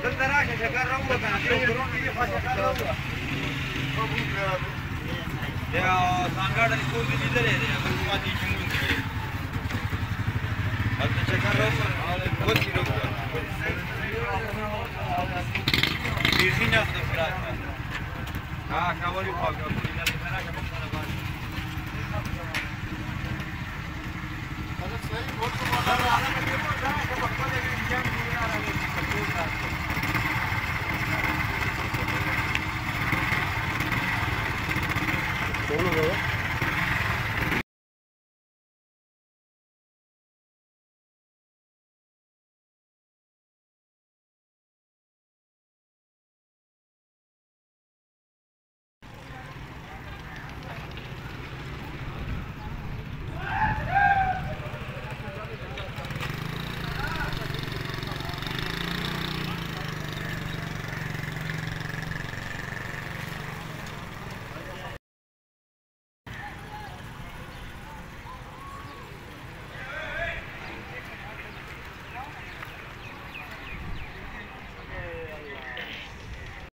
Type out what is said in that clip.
demo kan ada masyarakat terus minggu kawan udah. Ah. Ah. Ah, wah, wah di Ya, sanggar dan school di situ deh, ya, bupati Cunggung. Ada cakar apa? Buat kilo. Di sini ada berapa? Ah, kawan itu apa? Dari mana kamu sana bang? Então, todo, ¿verdad?